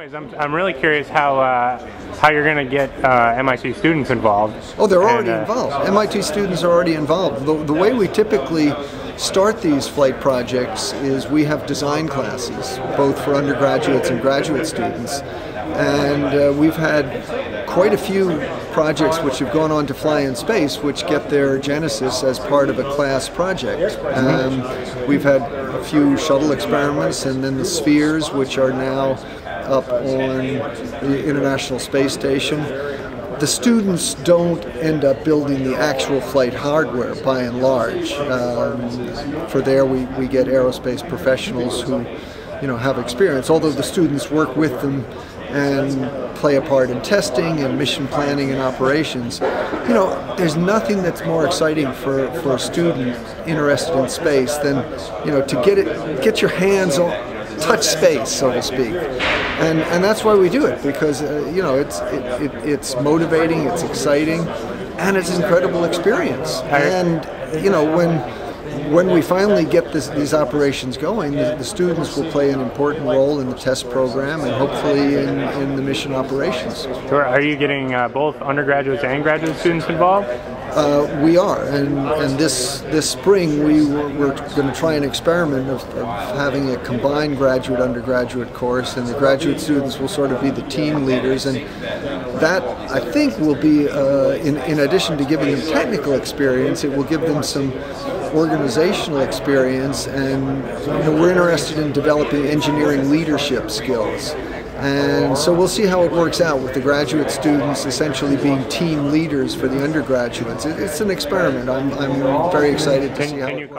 Anyways, I'm, I'm really curious how uh, how you're going to get uh, MIT students involved. Oh, they're already And, uh, involved. MIT students are already involved. The, the way we typically start these flight projects is we have design classes, both for undergraduates and graduate students. And uh, we've had quite a few projects which have gone on to fly in space, which get their genesis as part of a class project. Um, we've had a few shuttle experiments, and then the spheres, which are now up on the International Space Station. The students don't end up building the actual flight hardware by and large. Um, for there, we, we get aerospace professionals who, you know, have experience. Although the students work with them and play a part in testing and mission planning and operations. You know, there's nothing that's more exciting for, for a student interested in space than, you know, to get it, get your hands on, touch space, so to speak. And, and that's why we do it because uh, you know it's it, it, it's motivating, it's exciting, and it's an incredible experience. And you know when when we finally get this, these operations going, the, the, students will play an important role in the test program and hopefully in, in the mission operations. Sure. Are you getting uh, both undergraduates and graduate students involved? Uh, we are, and, and this this spring we were, we're going to try an experiment of, of, having a combined graduate undergraduate course, and the graduate students will sort of be the team leaders, and that I think will be, uh, in in addition to giving them technical experience, it will give them some organizational experience, and you know, we're interested in developing engineering leadership skills. And so we'll see how it works out with the graduate students essentially being team leaders for the undergraduates. It's an experiment. I'm, I'm very excited to see how it works.